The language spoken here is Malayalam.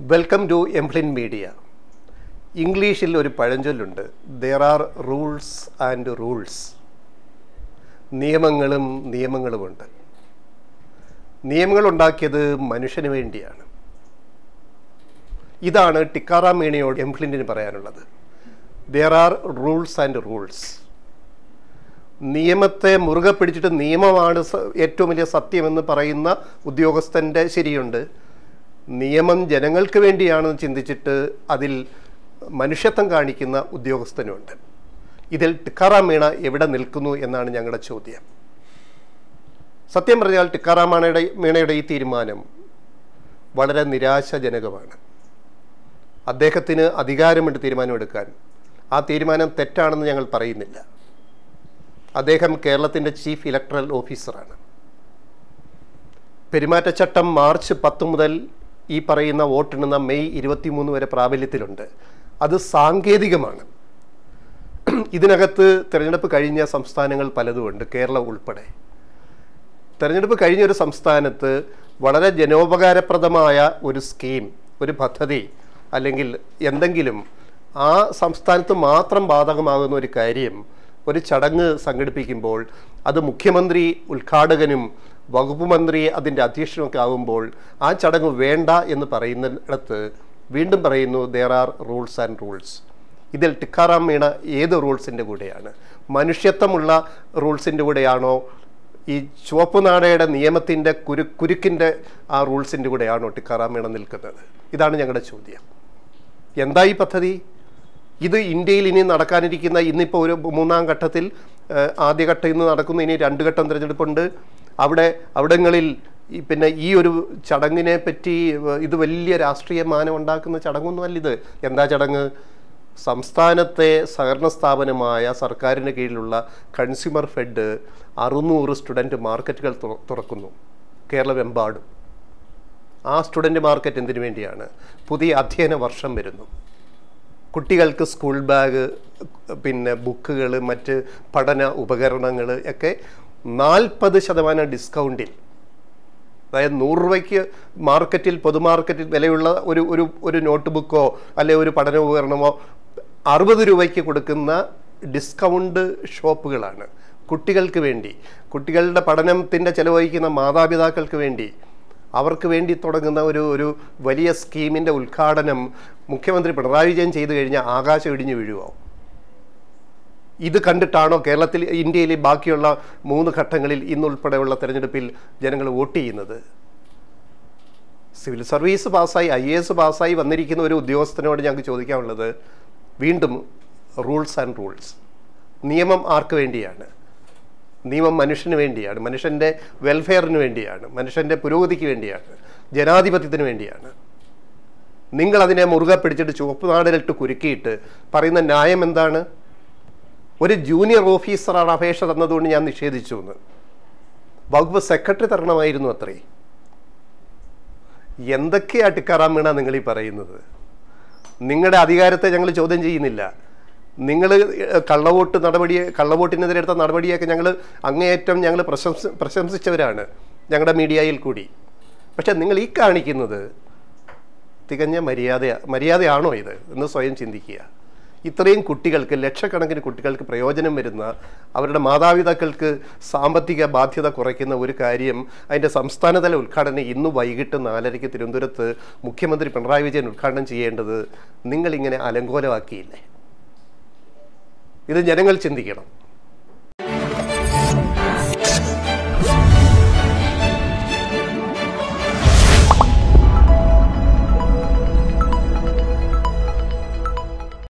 വെൽക്കം ടു എംപ്ലിൻ മീഡിയ ഇംഗ്ലീഷിൽ ഒരു പഴഞ്ചൊല്ലുണ്ട്. There are rules and rules നിയമങ്ങളും നിയമങ്ങളുമുണ്ട്. നിയമങ്ങൾ ഉണ്ടാക്കിയത് മനുഷ്യന് വേണ്ടിയാണ്. ഇതാണ് ടിക്കാറാം മീണയോട് എംപ്ലിന്റിന് പറയാനുള്ളത്. There are rules and rules നിയമത്തെ മുറുകെ പിടിച്ചിട്ട് നിയമമാണ് ഏറ്റവും വലിയ സത്യമെന്ന് പറയുന്ന ഉദ്യോഗസ്ഥന്റെ ശരിയുണ്ട്. നിയമം ജനങ്ങൾക്ക് വേണ്ടിയാണെന്ന് ചിന്തിച്ചിട്ട് അതിൽ മനുഷ്യത്വം കാണിക്കുന്ന ഉദ്യോഗസ്ഥനുണ്ട്. ഇതിൽ ടിക്കാറാം മീണ എവിടെ നിൽക്കുന്നു എന്നാണ് ഞങ്ങളുടെ ചോദ്യം. സത്യം പറഞ്ഞാൽ ടിക്കാറാം മീണയുടെ മീണയുടെ ഈ തീരുമാനം വളരെ നിരാശാജനകമാണ്. അദ്ദേഹത്തിന് അധികാരമുണ്ട് തീരുമാനമെടുക്കാൻ. ആ തീരുമാനം തെറ്റാണെന്ന് ഞങ്ങൾ പറയുന്നില്ല. അദ്ദേഹം കേരളത്തിന്റെ ചീഫ് ഇലക്ട്രൽ ഓഫീസറാണ്. പെരുമാറ്റച്ചട്ടം മാർച്ച് പത്ത് മുതൽ ഈ പറയുന്ന വോട്ടെണ്ണുന്ന മെയ് ഇരുപത്തിമൂന്ന് വരെ പ്രാബല്യത്തിലുണ്ട്. അത് സാങ്കേതികമാണ്. ഇതിനകത്ത് തിരഞ്ഞെടുപ്പ് കഴിഞ്ഞ സംസ്ഥാനങ്ങൾ പലതുമുണ്ട് കേരളം ഉൾപ്പെടെ. തിരഞ്ഞെടുപ്പ് കഴിഞ്ഞ ഒരു സംസ്ഥാനത്ത് വളരെ ജനോപകാരപ്രദമായ ഒരു സ്കീം ഒരു പദ്ധതി അല്ലെങ്കിൽ എന്തെങ്കിലും ആ സംസ്ഥാനത്ത് മാത്രം ബാധകമാകുന്ന ഒരു കാര്യം ഒരു ചടങ്ങ് സംഘടിപ്പിക്കുമ്പോൾ അത് മുഖ്യമന്ത്രി ഉദ്ഘാടകനും വകുപ്പ് മന്ത്രി അതിന്റെ അധ്യക്ഷനൊക്കെ ആകുമ്പോൾ ആ ചടങ്ങ് വേണ്ട എന്ന് പറയുന്നിടത്ത് വീണ്ടും പറയുന്നു there are rules and rules ഇതിൽ ടിക്കാറാം മീണ ഏത് റൂൾസിന്റെ കൂടെയാണ്? മനുഷ്യത്വമുള്ള റൂൾസിന്റെ കൂടെയാണോ? ഈ ചുവപ്പ് നാടയുടെ നിയമത്തിന്റെ കുരു കുരുക്കിന്റെ ആ റൂൾസിന്റെ കൂടെയാണോ ടിക്കാറാം മീണ നിൽക്കുന്നത്? ഇതാണ് ഞങ്ങളുടെ ചോദ്യം. എന്താ ഈ പദ്ധതി? ഇത് ഇന്ത്യയിൽ ഇനി നടക്കാനിരിക്കുന്ന ഇന്നിപ്പോൾ ഒരു മൂന്നാം ഘട്ടത്തിൽ ആദ്യഘട്ടം ഇന്ന് നടക്കുന്ന ഇനി രണ്ട് ഘട്ടം തിരഞ്ഞെടുപ്പുണ്ട്. അവിടെ അവിടങ്ങളിൽ ഈ പിന്നെ ഈ ഒരു ചടങ്ങിനെ പറ്റി ഇത് വലിയ രാഷ്ട്രീയ മാനം ഉണ്ടാക്കുന്ന ചടങ്ങൊന്നുമല്ല ഇത്. എന്താ ചടങ്ങ്? സംസ്ഥാനത്തെ സഹകരണ സ്ഥാപനമായ സർക്കാരിന് കീഴിലുള്ള കൺസ്യൂമർ ഫെഡ് അറുന്നൂറ് സ്റ്റുഡന്റ് മാർക്കറ്റുകൾ തുറ- തുറക്കുന്നു. കേരളമെമ്പാടും. ആ സ്റ്റുഡന്റ് മാർക്കറ്റ് എന്തിനു വേണ്ടിയാണ്? പുതിയ അധ്യയന വർഷം വരുന്നു. കുട്ടികൾക്ക് സ്കൂൾ ബാഗ് പിന്നെ ബുക്കുകൾ മറ്റ് പഠന ഉപകരണങ്ങൾ ഒക്കെ നാൽപ്പത് ശതമാനം ഡിസ്കൗണ്ടിൽ അതായത് നൂറ് രൂപയ്ക്ക് മാർക്കറ്റിൽ പൊതുമാർക്കറ്റിൽ വിലയുള്ള ഒരു ഒരു ഒരു നോട്ട് ബുക്കോ അല്ലെ ഒരു പഠന ഉപകരണമോ അറുപത് രൂപയ്ക്ക് കൊടുക്കുന്ന ഡിസ്കൗണ്ട് ഷോപ്പുകളാണ്. കുട്ടികൾക്ക് വേണ്ടി കുട്ടികളുടെ പഠനത്തിന്റെ ചെലവഴിക്കുന്ന മാതാപിതാക്കൾക്ക് വേണ്ടി അവർക്ക് വേണ്ടി തുടങ്ങുന്ന ഒരു ഒരു വലിയ സ്കീമിന്റെ ഉദ്ഘാടനം മുഖ്യമന്ത്രി പിണറായി വിജയൻ ചെയ്തു കഴിഞ്ഞാൽ ആകാശം ഇടിഞ്ഞു വീഴുമോ ഇത് കണ്ടിട്ടാണോ കേരളത്തിൽ ഇന്ത്യയിലെ ബാക്കിയുള്ള മൂന്ന് ഘട്ടങ്ങളിൽ ഇന്നുൾപ്പെടെയുള്ള തെരഞ്ഞെടുപ്പിൽ ജനങ്ങൾ വോട്ട് ചെയ്യുന്നത്? സിവിൽ സർവീസ് പാസ്സായി ഐ എ എസ് പാസ്സായി വന്നിരിക്കുന്ന ഒരു ഉദ്യോഗസ്ഥനോട് ഞങ്ങൾക്ക് ചോദിക്കാനുള്ളത് വീണ്ടും റൂൾസ് ആൻഡ് റൂൾസ്. നിയമം ആർക്ക് വേണ്ടിയാണ്? നിയമം മനുഷ്യന് വേണ്ടിയാണ് മനുഷ്യന്റെ വെൽഫെയറിന് വേണ്ടിയാണ് മനുഷ്യന്റെ പുരോഗതിക്ക് വേണ്ടിയാണ് ജനാധിപത്യത്തിന് വേണ്ടിയാണ്. നിങ്ങളതിനെ മുറുകെ പിടിച്ചിട്ട് ചുവപ്പ് നാടിലിട്ട് കുരുക്കിയിട്ട് പറയുന്ന ന്യായം എന്താണ്? ഒരു ജൂനിയർ ഓഫീസറാണ് അപേക്ഷ തന്നതുകൊണ്ട് ഞാൻ നിഷേധിച്ചു എന്ന്. വകുപ്പ് സെക്രട്ടറി തരണമായിരുന്നു അത്രേ. എന്തൊക്കെയാ ടിക്കാറാം വീണ നിങ്ങൾ ഈ പറയുന്നത്? നിങ്ങളുടെ അധികാരത്തെ ഞങ്ങൾ ചോദ്യം ചെയ്യുന്നില്ല. നിങ്ങൾ കള്ളവോട്ട് നടപടി കള്ളവോട്ടിനെതിരെ എടുത്ത നടപടിയൊക്കെ ഞങ്ങൾ അങ്ങേയറ്റം ഞങ്ങൾ പ്രശംസ പ്രശംസിച്ചവരാണ് ഞങ്ങളുടെ മീഡിയയിൽ കൂടി. പക്ഷെ നിങ്ങൾ ഈ കാണിക്കുന്നത് തികഞ്ഞ മര്യാദ മര്യാദയാണോ ഇത് എന്ന് സ്വയം ചിന്തിക്കുക. ഇത്രയും കുട്ടികൾക്ക് ലക്ഷക്കണക്കിന് കുട്ടികൾക്ക് പ്രയോജനം വരുന്ന അവരുടെ മാതാപിതാക്കൾക്ക് സാമ്പത്തിക ബാധ്യത കുറയ്ക്കുന്ന ഒരു കാര്യം അതിന്റെ സംസ്ഥാനതല ഉദ്ഘാടനം ഇന്ന് വൈകിട്ട് നാലരയ്ക്ക് തിരുവനന്തപുരത്ത് മുഖ്യമന്ത്രി പിണറായി വിജയൻ ഉദ്ഘാടനം ചെയ്യേണ്ടത് നിങ്ങളിങ്ങനെ അലങ്കോലമാക്കിയില്ലേ? ഇത് ജനങ്ങൾ ചിന്തിക്കണം.